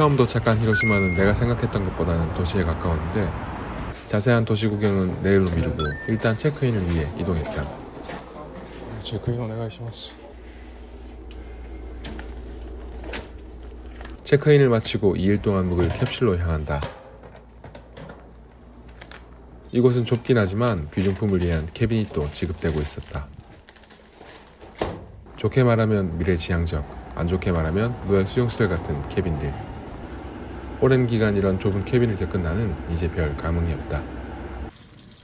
처음 도착한 히로시마는 내가 생각했던 것보다는 도시에 가까웠는데 자세한 도시 구경은 내일로 미루고 일단 체크인을 위해 이동했다. 체크인을 마치고 2일 동안 묵을 캡슐로 향한다. 이곳은 좁긴 하지만 귀중품을 위한 캐비닛도 지급되고 있었다. 좋게 말하면 미래지향적, 안 좋게 말하면 노예 수용시설 같은 캐빈들. 오랜 기간 이런 좁은 캐빈을 겪은 나는 이제 별 감흥이 없다.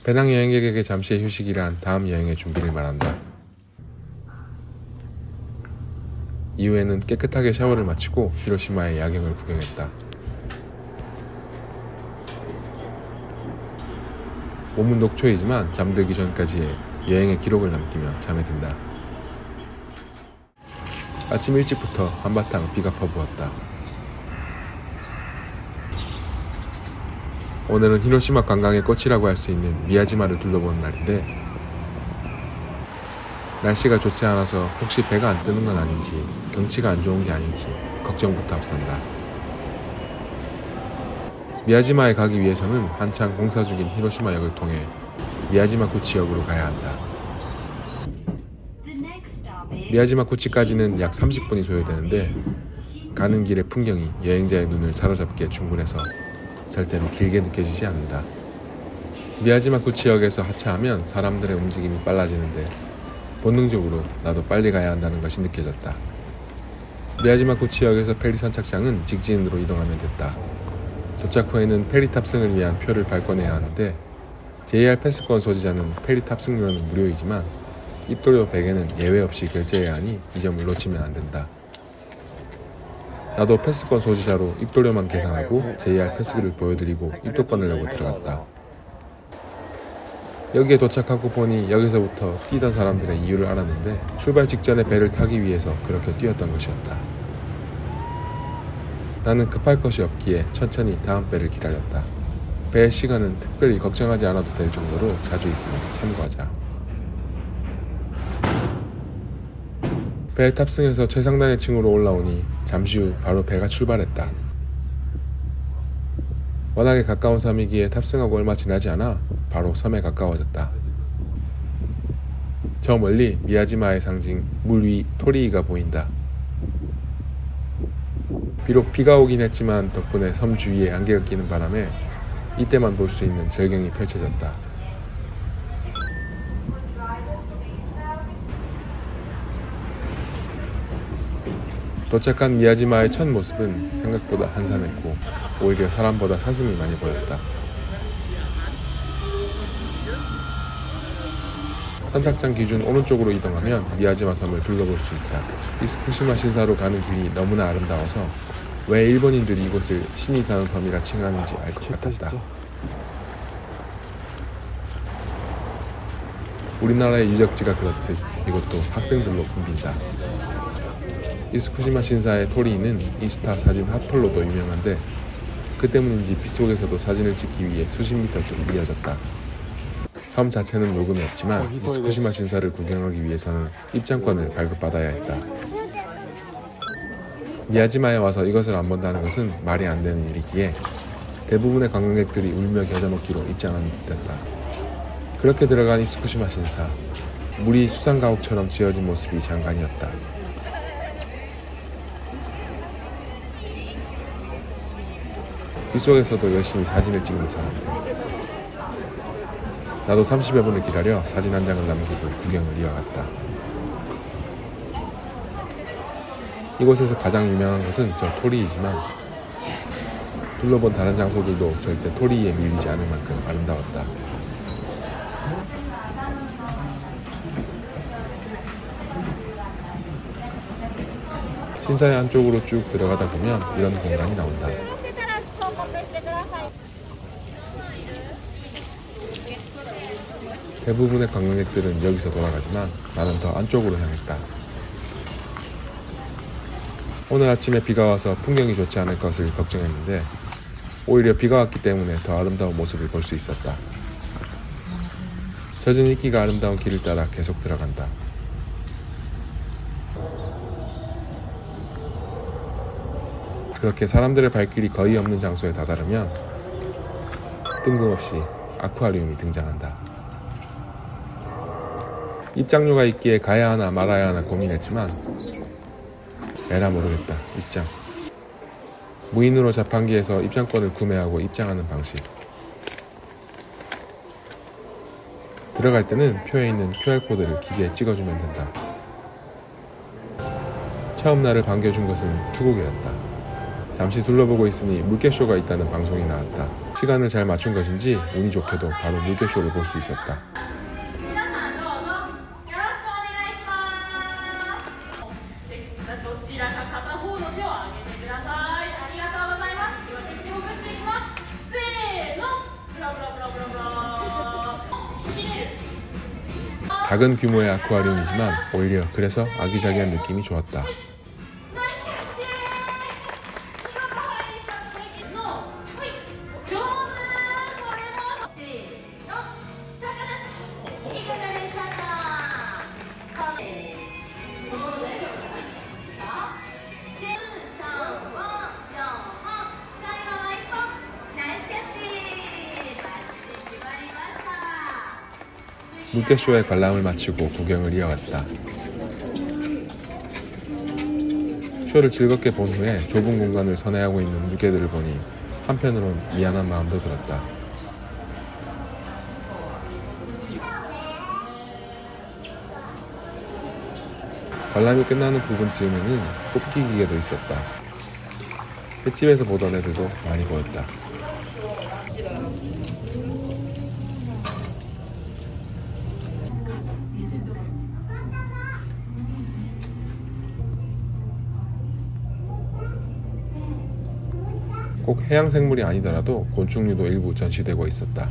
배낭 여행객에게 잠시의 휴식이란 다음 여행의 준비를 말한다. 이후에는 깨끗하게 샤워를 마치고 히로시마의 야경을 구경했다. 몸은 녹초이지만 잠들기 전까지의 여행의 기록을 남기며 잠에 든다. 아침 일찍부터 한바탕 비가 퍼부었다. 오늘은 히로시마 관광의 꽃이라고 할 수 있는 미야지마를 둘러보는 날인데 날씨가 좋지 않아서 혹시 배가 안 뜨는 건 아닌지 경치가 안 좋은 게 아닌지 걱정부터 앞선다. 미야지마에 가기 위해서는 한창 공사 중인 히로시마 역을 통해 미야지마 구치역으로 가야 한다. 미야지마 구치까지는 약 30분이 소요되는데 가는 길의 풍경이 여행자의 눈을 사로잡기에 충분해서 절대로 길게 느껴지지 않는다. 미야지마 구치역에서 하차하면 사람들의 움직임이 빨라지는데 본능적으로 나도 빨리 가야 한다는 것이 느껴졌다. 미야지마 구치역에서 페리 선착장은 직진으로 이동하면 됐다. 도착 후에는 페리 탑승을 위한 표를 발권해야 하는데 JR 패스권 소지자는 페리 탑승료는 무료이지만 입도료 100에는 예외 없이 결제해야 하니 이 점을 놓치면 안 된다. 나도 패스권 소지자로 입도료만 계산하고 JR 패스를 보여드리고 입도권을 내고 들어갔다. 여기에 도착하고 보니 여기서부터 뛰던 사람들의 이유를 알았는데 출발 직전에 배를 타기 위해서 그렇게 뛰었던 것이었다. 나는 급할 것이 없기에 천천히 다음 배를 기다렸다. 배의 시간은 특별히 걱정하지 않아도 될 정도로 자주 있으니 참고하자. 배에 탑승해서 최상단의 층으로 올라오니 잠시 후 바로 배가 출발했다. 워낙에 가까운 섬이기에 탑승하고 얼마 지나지 않아 바로 섬에 가까워졌다. 저 멀리 미야지마의 상징 물 위 토리이가 보인다. 비록 비가 오긴 했지만 덕분에 섬 주위에 안개가 끼는 바람에 이때만 볼 수 있는 절경이 펼쳐졌다. 도착한 미야지마의 첫 모습은 생각보다 한산했고 오히려 사람보다 사슴이 많이 보였다. 선착장 기준 오른쪽으로 이동하면 미야지마 섬을 둘러볼 수 있다. 이스쿠시마 신사로 가는 길이 너무나 아름다워서 왜 일본인들이 이곳을 신이 사는 섬이라 칭하는지 알 것 같았다. 우리나라의 유적지가 그렇듯 이것도 학생들로 붐빈다. 이스쿠시마 신사의 토리는 인스타 사진 핫플로도 유명한데 그 때문인지 빗속에서도 사진을 찍기 위해 수십 미터 줄이 이어졌다. 섬 자체는 요금이 없지만 이스쿠시마 신사를 구경하기 위해서는 입장권을 발급받아야 했다. 미야지마에 와서 이것을 안 본다는 것은 말이 안 되는 일이기에 대부분의 관광객들이 울며 겨자 먹기로 입장하는 듯했다. 그렇게 들어간 이스쿠시마 신사, 물이 수상 가옥처럼 지어진 모습이 장관이었다. 빗속에서도 열심히 사진을 찍는 사람들. 나도 30여 분을 기다려 사진 한 장을 남기고 구경을 이어갔다. 이곳에서 가장 유명한 것은 저 토리이지만 둘러본 다른 장소들도 절대 토리에 밀리지 않을 만큼 아름다웠다. 신사의 안쪽으로 쭉 들어가다 보면 이런 공간이 나온다. 대부분의 관광객들은 여기서 돌아가지만 나는 더 안쪽으로 향했다. 오늘 아침에 비가 와서 풍경이 좋지 않을 것을 걱정했는데 오히려 비가 왔기 때문에 더 아름다운 모습을 볼 수 있었다. 젖은 이끼가 아름다운 길을 따라 계속 들어간다. 그렇게 사람들의 발길이 거의 없는 장소에 다다르면 뜬금없이 아쿠아리움이 등장한다. 입장료가 있기에 가야 하나 말아야 하나 고민했지만 에라 모르겠다. 입장. 무인으로 자판기에서 입장권을 구매하고 입장하는 방식. 들어갈 때는 표에 있는 QR코드를 기계에 찍어주면 된다. 처음 날을 반겨준 것은 투국이었다. 잠시 둘러보고 있으니 물개쇼가 있다는 방송이 나왔다. 시간을 잘 맞춘 것인지 운이 좋게도 바로 물개쇼를 볼 수 있었다. 작은 규모의 아쿠아리움이지만 오히려 그래서 아기자기한 느낌이 좋았다. 물개쇼의 관람을 마치고 구경을 이어갔다. 쇼를 즐겁게 본 후에 좁은 공간을 선회하고 있는 물개들을 보니 한편으론 미안한 마음도 들었다. 관람이 끝나는 부분쯤에는 뽑기 기계도 있었다. 횟집에서 보던 애들도 많이 보였다. 꼭 해양 생물이 아니더라도 곤충류도 일부 전시되고 있었다.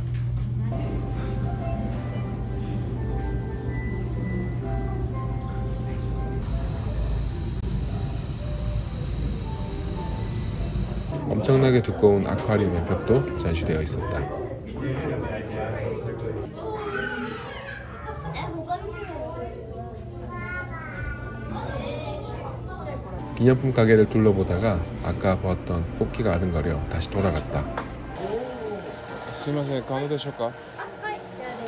엄청나게 두꺼운 아쿠아리움의 벽도 전시되어 있었다. 기념품 가게를 둘러보다가 아까 보았던 뽑기가 아른거려 다시 돌아갔다. すいません可能でしょうかあはいじゃあね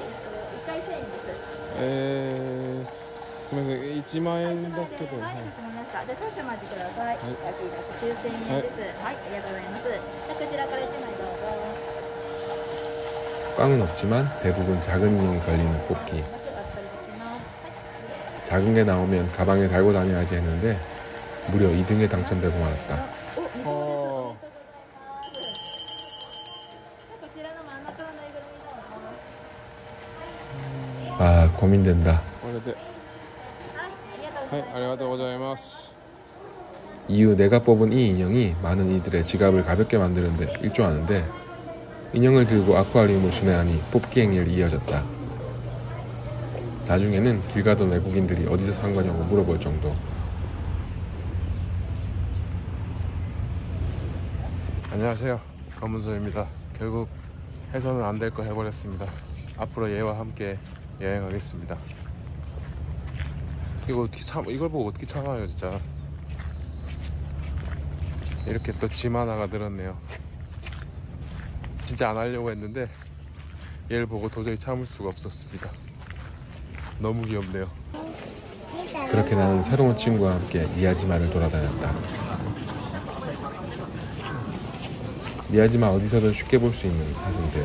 一回千円ですえー、すいません1万円だけど、はい、はいかしこまりました。で、少々お待ちください。い焼き出し九千円です。はい、ありがとうございます。じゃあこちらから一枚どうぞ。 꽝은 없지만 대부분 작은 인형이 걸리는 뽑기. まずお預かりいたします。 작은 게 나오면 가방에 달고 다녀야지 했는데 무려 2등에 당첨되고 말았다. 어... 아 고민된다. 네, 이후 내가 뽑은 이 인형이 많은 이들의 지갑을 가볍게 만드는데 일조하는데 인형을 들고 아쿠아리움을 순회하니 뽑기 행렬이 이어졌다. 나중에는 길 가던 외국인들이 어디서 산 거냐고 물어볼 정도. 안녕하세요. 검은소입니다. 결국 해서는 안 될 걸 해버렸습니다. 앞으로 얘와 함께 여행하겠습니다. 이거 어떻게 참 이걸 보고 어떻게 참아요 진짜. 이렇게 또 짐 하나가 늘었네요. 진짜 안 하려고 했는데 얘를 보고 도저히 참을 수가 없었습니다. 너무 귀엽네요. 그렇게 나는 새로운 친구와 함께 미야지마를 돌아다녔다. 미야지마 어디서든 쉽게 볼 수 있는 사슴들.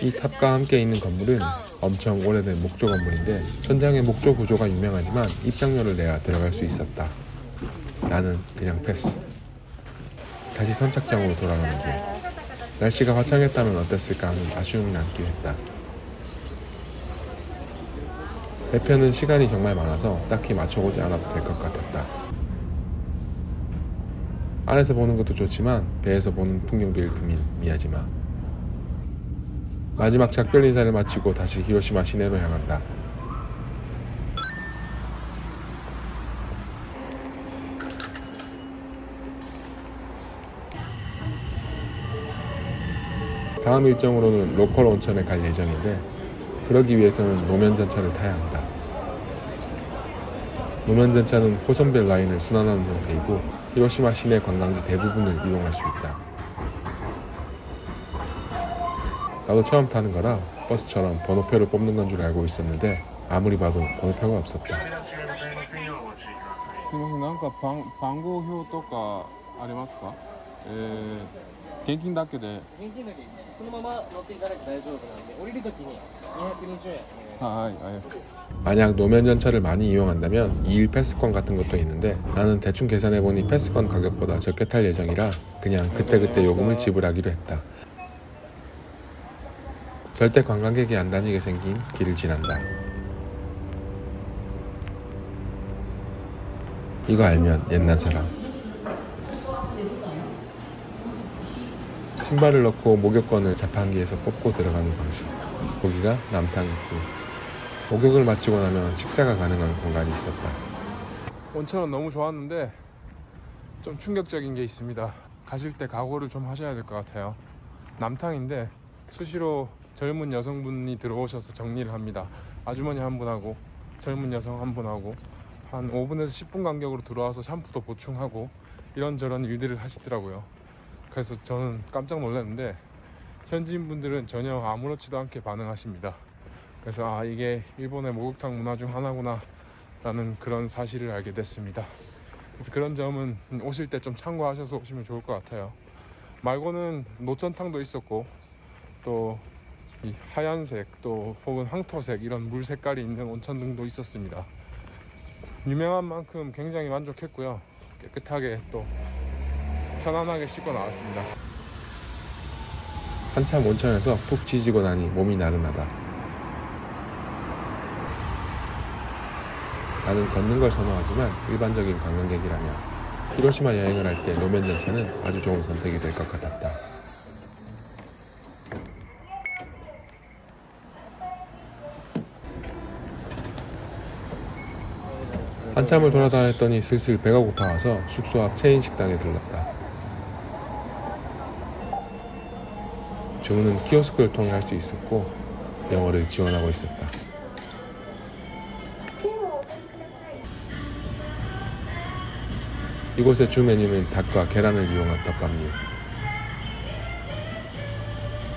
이 탑과 함께 있는 건물은 엄청 오래된 목조 건물인데 천장의 목조 구조가 유명하지만 입장료를 내야 들어갈 수 있었다. 나는 그냥 패스. 다시 선착장으로 돌아가는 길. 날씨가 화창했다면 어땠을까 하는 아쉬움이 남긴 했다. 배편은 시간이 정말 많아서 딱히 맞춰보지 않아도 될 것 같았다. 안에서 보는 것도 좋지만 배에서 보는 풍경도 일품인 미야지마. 마지막 작별 인사를 마치고 다시 히로시마 시내로 향한다. 다음 일정으로는 로컬 온천에 갈 예정인데 그러기 위해서는 노면 전차를 타야 한다. 노면 전차는 호선별 라인을 순환하는 형태이고 히로시마 시내 관광지 대부분을 이동할 수 있다. 나도 처음 타는 거라 버스처럼 번호표를 뽑는 건 줄 알고 있었는데 아무리 봐도 번호표가 없었다. すみませんなんか番番号表とかありますかえー、 現金だけで現金だけそのまま乗っていただいて大丈夫なんで降りるときに220円お願いしますはいはい 만약 노면 전차를 많이 이용한다면 2일 패스권 같은 것도 있는데 나는 대충 계산해보니 패스권 가격보다 적게 탈 예정이라 그냥 그때그때 요금을 지불하기로 했다. 절대 관광객이 안 다니게 생긴 길을 지난다. 이거 알면 옛날 사람. 신발을 넣고 목욕건을 자판기에서 뽑고 들어가는 방식. 거기가 남탕 입구. 목욕을 마치고 나면 식사가 가능한 공간이 있었다. 온천은 너무 좋았는데 좀 충격적인 게 있습니다. 가실 때 각오를 좀 하셔야 될 것 같아요. 남탕인데 수시로 젊은 여성분이 들어오셔서 정리를 합니다. 아주머니 한 분하고 젊은 여성 한 분하고 한 5분에서 10분 간격으로 들어와서 샴푸도 보충하고 이런저런 일들을 하시더라고요. 그래서 저는 깜짝 놀랐는데 현지인 분들은 전혀 아무렇지도 않게 반응하십니다. 그래서 아 이게 일본의 목욕탕 문화 중 하나구나 라는 그런 사실을 알게 됐습니다. 그래서 그런 점은 오실 때 좀 참고하셔서 오시면 좋을 것 같아요. 말고는 노천탕도 있었고 또이 하얀색 또 혹은 황토색 이런 물 색깔이 있는 온천 등도 있었습니다. 유명한 만큼 굉장히 만족했고요. 깨끗하게 또 편안하게 씻고 나왔습니다. 한참 온천에서 푹 지지고 나니 몸이 나른하다. 나는 걷는 걸 선호하지만 일반적인 관광객이라면 히로시마 여행을 할 때 노면 전차는 아주 좋은 선택이 될 것 같았다. 한참을 돌아다녔더니 슬슬 배가 고파와서 숙소 앞 체인 식당에 들렀다. 주문은 키오스크를 통해 할 수 있었고 영어를 지원하고 있었다. 이곳의 주 메뉴는 닭과 계란을 이용한 덮밥류.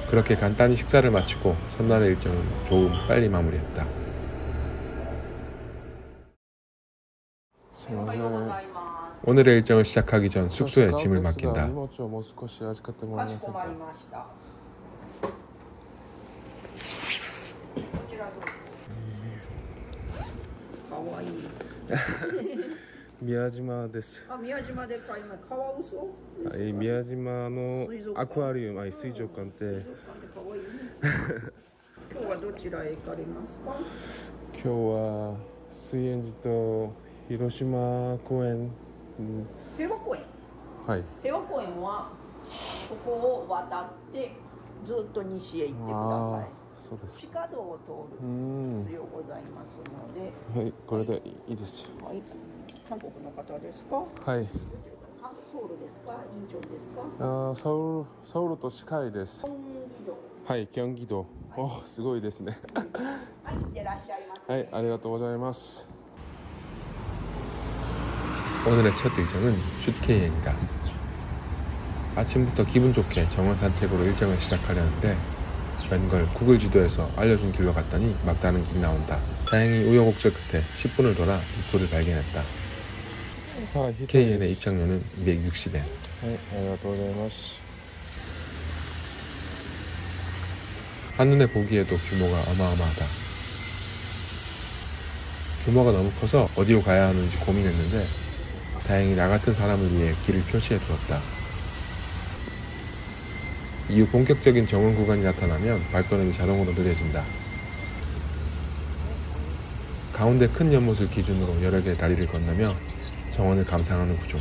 그렇게 간단히 식사를 마치고 첫날의 일정은 조금 빨리 마무리했다. 오늘의 일정을 시작하기 전 숙소에 짐을 맡긴다. ちらどうぞ。かわいい。宮島です。あ、宮島で買います。カワウソ。はい、宮島のアクアリウム、はい、水族館って水族館で可愛いね。今日はどちらへ行かれますか？今日は水園寺と広島公園、うん平和公園？はい。平和公園はここを渡ってずっと西へ行ってくださああ、そうですい。地か。下道を通うるん。必要ございますので、はい、これでいいですよ。はい。韓国の方ですか。はい。あソウルですか。インチョンですか。あーソウルソウルと近いです本。気道。はい、キョンギ道。お、すごいですね。はい、いってらっしゃいませ。はい、ありがとうございます。 오늘의 첫 일정은 슈트케이엔이다. 아침부터 기분 좋게 정원 산책으로 일정을 시작하려는데 라는 걸 구글 지도에서 알려준 길로 갔더니 막다른 길이 나온다. 다행히 우여곡절 끝에 10분을 돌아 입구를 발견했다. KN의 입장료는 260엔. 한눈에 보기에도 규모가 어마어마하다. 규모가 너무 커서 어디로 가야 하는지 고민했는데 다행히 나 같은 사람을 위해 길을 표시해 두었다. 이후 본격적인 정원 구간이 나타나면 발걸음이 자동으로 느려진다. 가운데 큰 연못을 기준으로 여러 개의 다리를 건너며 정원을 감상하는 구조.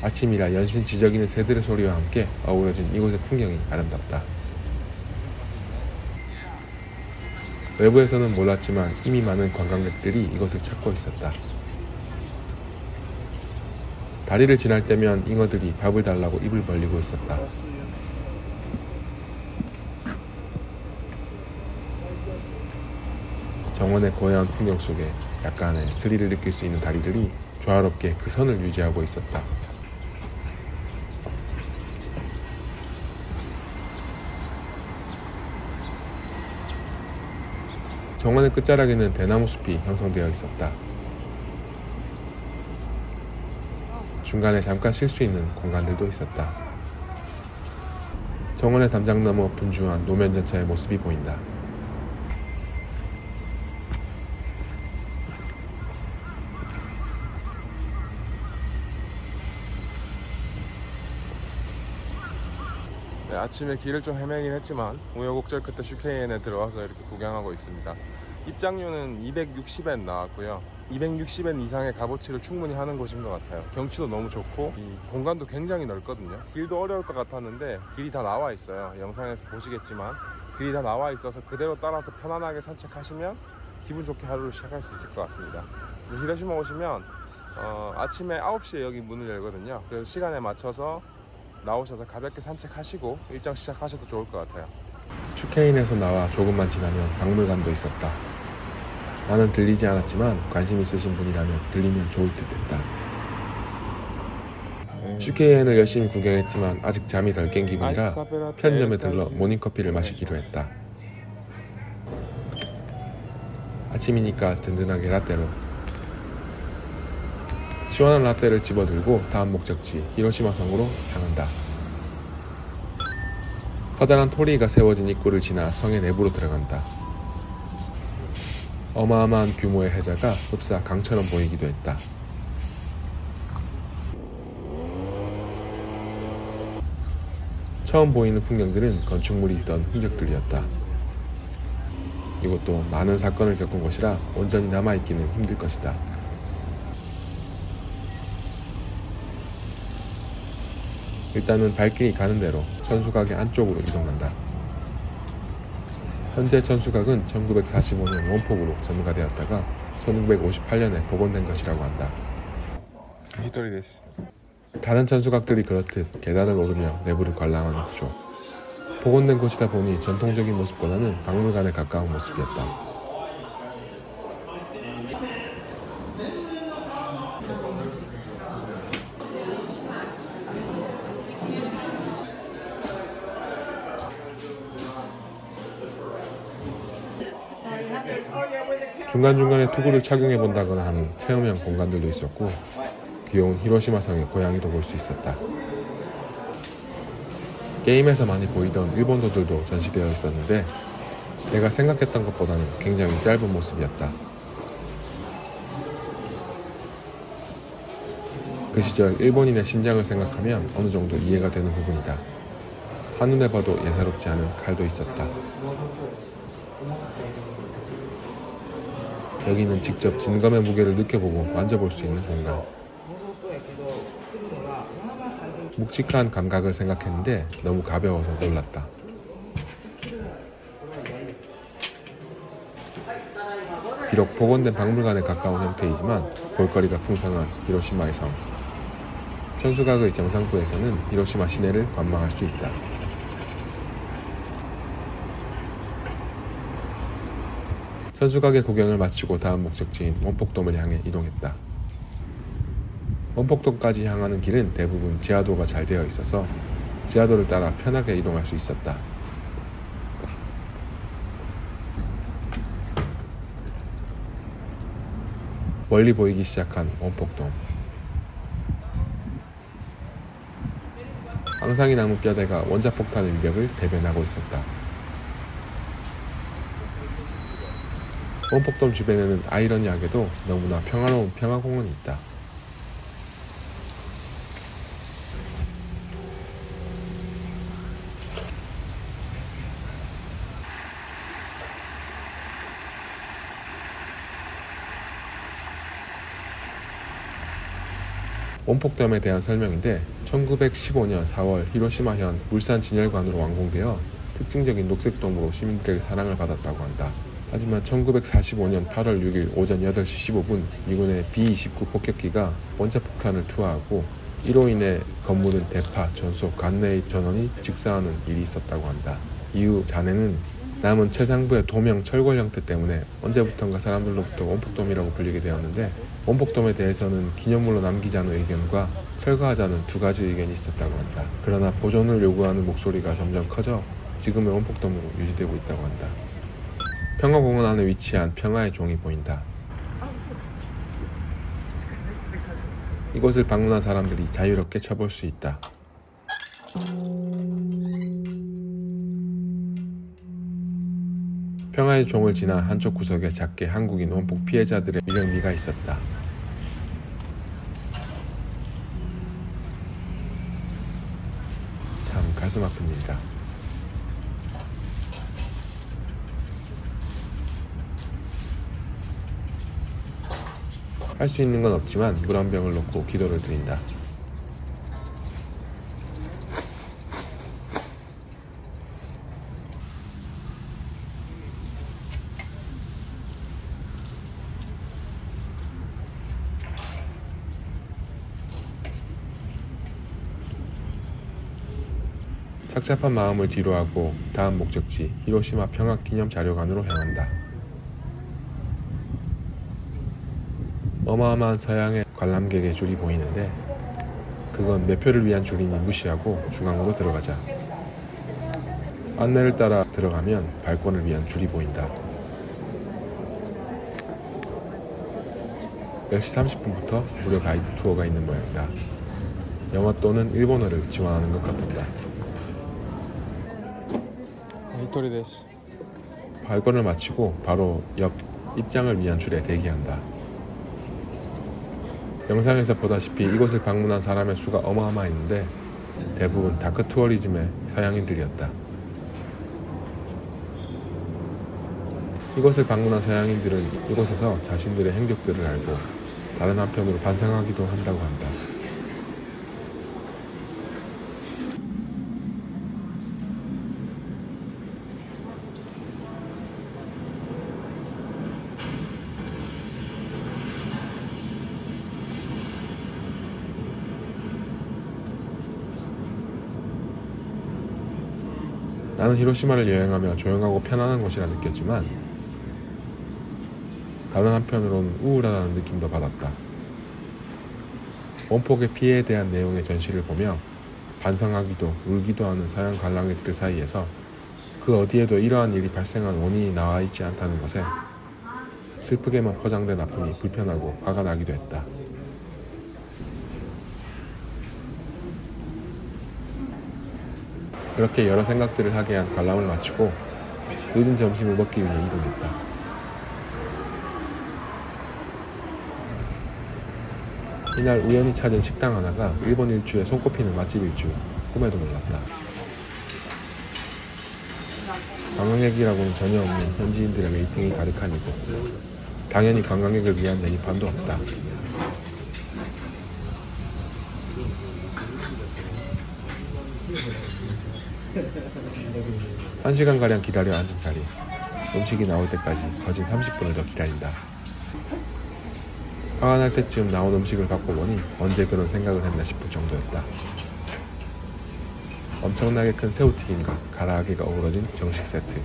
아침이라 연신 지저귀는 새들의 소리와 함께 어우러진 이곳의 풍경이 아름답다. 외부에서는 몰랐지만 이미 많은 관광객들이 이것을 찾고 있었다. 다리를 지날 때면 잉어들이 밥을 달라고 입을 벌리고 있었다. 정원의 고요한 풍경 속에 약간의 스릴을 느낄 수 있는 다리들이 조화롭게 그 선을 유지하고 있었다. 정원의 끝자락에는 대나무 숲이 형성되어 있었다. 중간에 잠깐 쉴 수 있는 공간들도 있었다. 정원의 담장 너머 분주한 노면 전차의 모습이 보인다. 아침에 길을 좀 헤매긴 했지만 우여곡절 끝에 슈케이엔에 들어와서 이렇게 구경하고 있습니다. 입장료는 260엔 나왔고요. 260엔 이상의 값어치를 충분히 하는 곳인 것 같아요. 경치도 너무 좋고 이 공간도 굉장히 넓거든요. 길도 어려울 것 같았는데 길이 다 나와 있어요. 영상에서 보시겠지만 길이 다 나와 있어서 그대로 따라서 편안하게 산책하시면 기분 좋게 하루를 시작할 수 있을 것 같습니다. 히로시마 오시면 어, 아침에 9시에 여기 문을 열거든요. 그래서 시간에 맞춰서 나오셔서 가볍게 산책하시고 일정 시작하셔도 좋을 것 같아요. 슈케인에서 나와 조금만 지나면 박물관도 있었다. 나는 들리지 않았지만 관심 있으신 분이라면 들리면 좋을 듯했다. 슈케이엔을 열심히 구경했지만 아직 잠이 덜 깬 기분이라 편의점에 들러 모닝커피를 마시기로 했다. 아침이니까 든든하게 라떼로 시원한 라떼를 집어들고 다음 목적지 히로시마 성으로 향한다. 커다란 토리가 세워진 입구를 지나 성의 내부로 들어간다. 어마어마한 규모의 해자가 흡사 강처럼 보이기도 했다. 처음 보이는 풍경들은 건축물이 있던 흔적들이었다. 이것도 많은 사건을 겪은 곳이라 온전히 남아있기는 힘들 것이다. 일단은 발길이 가는 대로 천수각의 안쪽으로 이동한다. 현재 천수각은 1945년 원폭으로 전가되었다가 1958년에 복원된 것이라고 한다. 히토리 데스. 다른 천수각들이 그렇듯 계단을 오르며 내부를 관람하는 구조. 복원된 곳이다 보니 전통적인 모습보다는 박물관에 가까운 모습이었다. 중간중간에 투구를 착용해 본다거나 하는 체험형 공간들도 있었고 귀여운 히로시마성의 고양이도 볼 수 있었다. 게임에서 많이 보이던 일본도들도 전시되어 있었는데 내가 생각했던 것보다는 굉장히 짧은 모습이었다. 그 시절 일본인의 신장을 생각하면 어느 정도 이해가 되는 부분이다. 한눈에 봐도 예사롭지 않은 칼도 있었다. 여기는 직접 진검의 무게를 느껴보고 만져볼 수 있는 공간. 묵직한 감각을 생각했는데 너무 가벼워서 놀랐다. 비록 복원된 박물관에 가까운 형태이지만 볼거리가 풍성한 히로시마의 성. 천수각의 정상부에서는 히로시마 시내를 관망할 수 있다. 천수각의 구경을 마치고 다음 목적지인 원폭돔을 향해 이동했다. 원폭돔까지 향하는 길은 대부분 지하도가 잘 되어 있어서 지하도를 따라 편하게 이동할 수 있었다. 멀리 보이기 시작한 원폭돔. 앙상이 나무 뼈대가 원자폭탄의 위력을 대변하고 있었다. 원폭돔 주변에는 아이러니하게도 너무나 평화로운 평화공원이 있다. 원폭돔에 대한 설명인데 1915년 4월 히로시마현 물산 진열관으로 완공되어 특징적인 녹색 돔으로 시민들에게 사랑을 받았다고 한다. 하지만 1945년 8월 6일 오전 8시 15분 미군의 B-29 폭격기가 원자폭탄을 투하하고 이로 인해 건물은 대파, 전속, 관내의 전원이 직사하는 일이 있었다고 한다. 이후 잔해는 남은 최상부의 도명 철골 형태 때문에 언제부턴가 사람들로부터 원폭돔이라고 불리게 되었는데 원폭돔에 대해서는 기념물로 남기자는 의견과 철거하자는 두 가지 의견이 있었다고 한다. 그러나 보존을 요구하는 목소리가 점점 커져 지금의 원폭돔으로 유지되고 있다고 한다. 평화공원 안에 위치한 평화의 종이 보인다. 이곳을 방문한 사람들이 자유롭게 쳐볼 수 있다. 평화의 종을 지나 한쪽 구석에 작게 한국인 원폭 피해자들의 유령미가 있었다. 참 가슴 아픈 일이다. 할 수 있는 건 없지만 물 한 병을 놓고 기도를 드린다. 착잡한 마음을 뒤로하고 다음 목적지 히로시마 평화기념 자료관으로 향한다. 어마어마한 서양의 관람객의 줄이 보이는데 그건 매표를 위한 줄이니 무시하고 중앙으로 들어가자. 안내를 따라 들어가면 발권을 위한 줄이 보인다. 10시 30분부터 무료 가이드 투어가 있는 모양이다. 영어 또는 일본어를 지원하는 것 같았다. 발권을 마치고 바로 옆 입장을 위한 줄에 대기한다. 영상에서 보다시피 이곳을 방문한 사람의 수가 어마어마했는데 대부분 dark tourism의 서양인들이었다. 이곳을 방문한 서양인들은 이곳에서 자신들의 행적들을 알고 다른 한편으로 반성하기도 한다고 한다. 나는 히로시마를 여행하며 조용하고 편안한 곳이라 느꼈지만 다른 한편으로는 우울하다는 느낌도 받았다. 원폭의 피해에 대한 내용의 전시를 보며 반성하기도 울기도 하는 서양 관람객들 사이에서 그 어디에도 이러한 일이 발생한 원인이 나와 있지 않다는 것에 슬프게만 포장된 아픔이 불편하고 화가 나기도 했다. 그렇게 여러 생각들을 하게 한 관람을 마치고 늦은 점심을 먹기 위해 이동했다. 이날 우연히 찾은 식당 하나가 일본 일주에 손꼽히는 맛집일 줄 꿈에도 몰랐다. 관광객이라고는 전혀 없는 현지인들의 웨이팅이 가득한 이곳. 당연히 관광객을 위한 메뉴판도 없다. 한 시간 가량 기다려 앉은 자리. 음식이 나올 때까지 거진 30분을 더 기다린다. 화가 날 때쯤 나온 음식을 갖고 보니 언제 그런 생각을 했나 싶을 정도였다. 엄청나게 큰 새우튀김과 가라아게가 어우러진 정식 세트.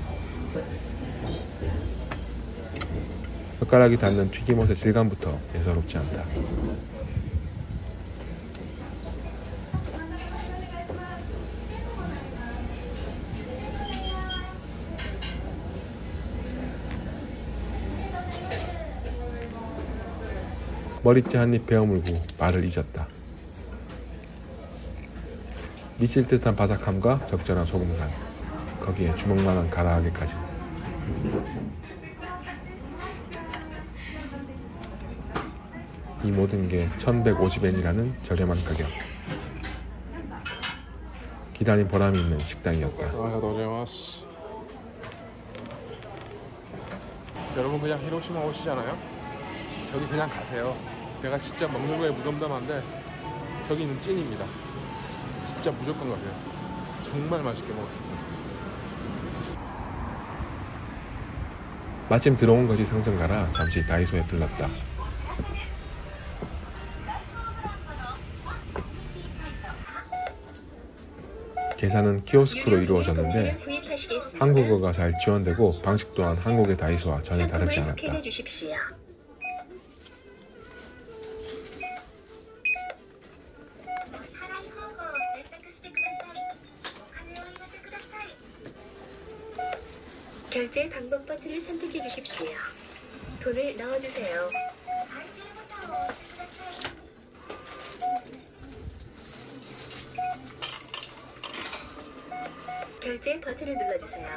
젓가락이 닿는 튀김옷의 질감부터 예사롭지 않다. 머리째 한입 베어물고 말을 잊었다. 미칠 듯한 바삭함과 적절한 소금간, 거기에 주먹만한 가라아게까지. 이 모든 게 1150엔이라는 저렴한 가격. 기다린 보람이 있는 식당이었다. 여러분 그냥 히로시마 오시잖아요. 저기 그냥 가세요. 내가 진짜 먹는 거에 무덤덤한데 저기는 찐입니다. 진짜 무조건 가세요. 정말 맛있게 먹었습니다. 마침 들어온 것이 상승가라. 잠시 다이소에 들렀다. 계산은 키오스크로 이루어졌는데 한국어가 잘 지원되고 방식 또한 한국의 다이소와 전혀 다르지 않았다. 결제 방법 버튼을 선택해 주십시오. 돈을 넣어주세요. 결제 버튼을 눌러주세요.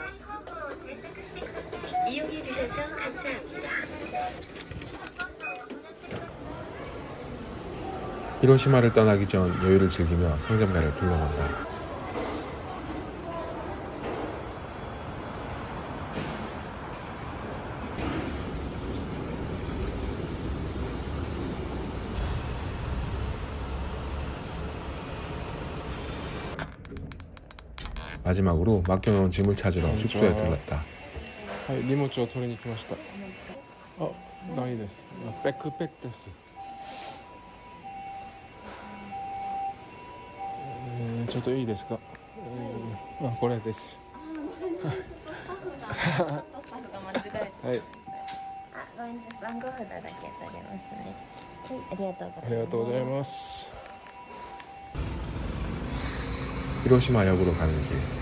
이용해 주셔서 감사합니다. 히로시마를 떠나기 전 여유를 즐기며 상점가를 둘러본다. 마지막으로 맡겨놓은 짐을 찾으러 숙소에 들렀다. はい、荷物を取りに来ました。 어, 나이 됐어. 나 백크백 됐어. 에, 저도 이 됐을까? 에, 아, 고래 됐어. あとスタッフが間違えてはい、あごめんなさい番号札だけ取りますねはいありがとうございますありがとうございます。 히로시마 역으로 가는 길.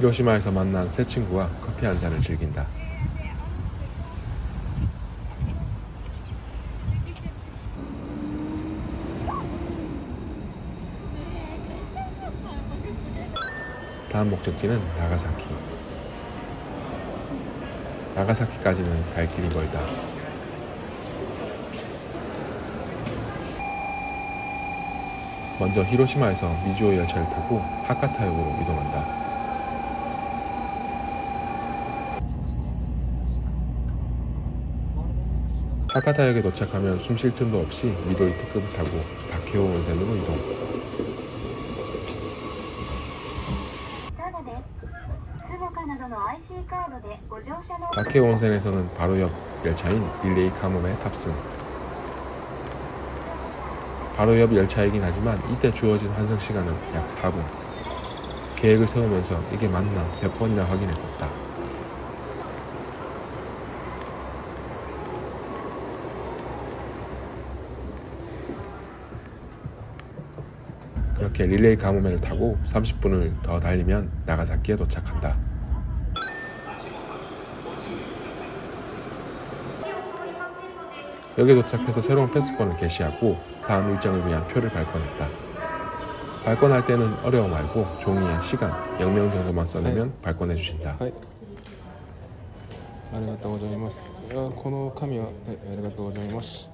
히로시마에서 만난 새 친구와 커피 한 잔을 즐긴다. 다음 목적지는 나가사키. 나가사키까지는 갈 길이 멀다. 먼저 히로시마에서 미주오 열차를 타고 하카타역으로 이동한다. 파카타역에 도착하면 숨 쉴 틈도 없이 미도리 특급을 타고 다케오 원산으로 이동. 다케오 원산에서는 바로 옆 열차인 릴레이 카모메 탑승. 바로 옆 열차이긴 하지만 이때 주어진 환승 시간은 약 4분. 계획을 세우면서 이게 맞나 몇 번이나 확인했었다. 그렇게 릴레이 가모메를 타고 30분을 더 달리면 나가사키에 도착한다. 역에 도착해서 새로운 패스권을 게시하고 다음 일정을 위한 표를 발권했다. 발권할 때는 어려워 말고 종이에 시간, 영명 정도만 써내면 발권해 주신다. はいありがとうございますあこの紙は、はい、ありがとうございます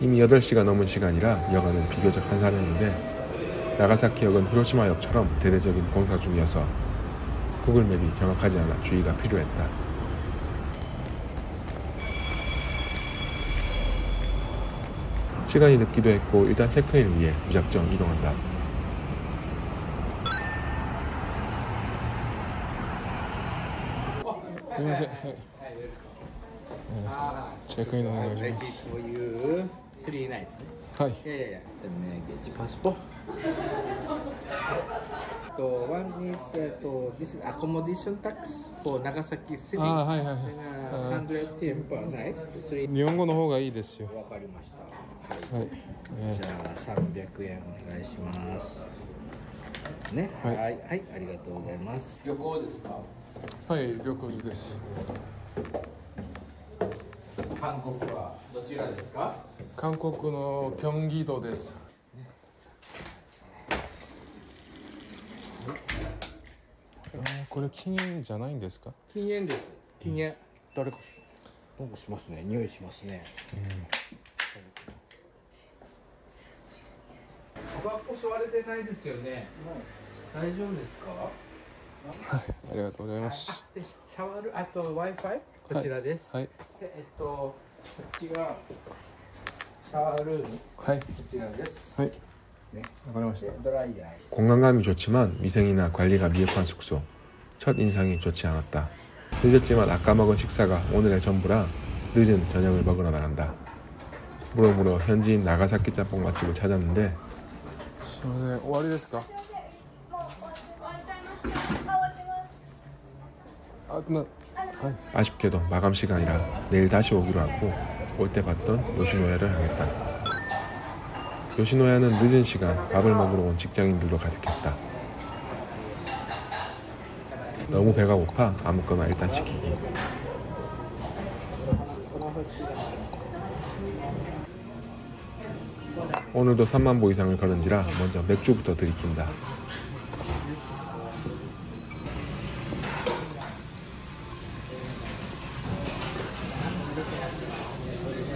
이미 8시가 넘은 시간이라 여가는 비교적 한산했는데 나가사키역은 히로시마역처럼 대대적인 공사 중이어서 구글맵이 정확하지 않아 주의가 필요했다. 시간이 늦기도 했고 일단 체크인 위해 무작정 이동한다. 안녕하세요. 네, 체크인 하는 거죠. 3 nights. Hi. Yeah, yeah, yeah. So one is uh, to this is accommodation tax for Nagasaki City. あーはいはいはい uh, 110 per night. 日本語の方がいいですよわかりました。はい。はい、えじゃあ300円お願いします。ね。ははいい、はい、ありがとうございます。旅行ですか？ーはい旅行です韓国はどちらですか？韓国のキョンギ道ですあこれ禁煙じゃないんですか？禁煙です。禁煙。誰かしなんかしますね。匂いしますね。タバコ吸われてないですよね。大丈夫ですか？ありがとうございますでシャワールあと Wi-Fi こちらです。はいでえっとこっちがシャワールームはいこちらです。はい 네, 건강감이 네, 좋지만 위생이나 관리가 미흡한 숙소. 첫 인상이 좋지 않았다. 늦었지만 아까 먹은 식사가 오늘의 전부라 늦은 저녁을 먹으러 나간다. 무로무로 현지인 나가사키 짬뽕 맛집을 찾았는데 선생님, 오와리 됐을까? 아, 나... 아쉽게도 마감 시간이라 내일 다시 오기로 하고 올 때 봤던 요시노야를 향했다. 요시노야는 늦은 시간 밥을 먹으러 온 직장인들로 가득했다. 너무 배가 고파 아무거나 일단 시키기. 오늘도 3만 보 이상을 걸은지라 먼저 맥주부터 들이킨다.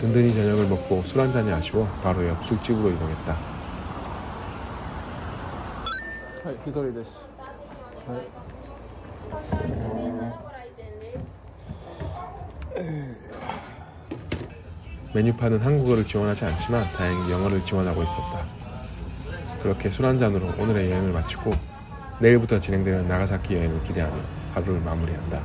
든든히 저녁을 먹고 술 한 잔이 아쉬워 바로 옆 술집으로 이동했다. 메뉴판은 한국어를 지원하지 않지만 다행히 영어를 지원하고 있었다. 그렇게 술 한 잔으로 오늘의 여행을 마치고 내일부터 진행되는 나가사키 여행을 기대하며 하루를 마무리한다.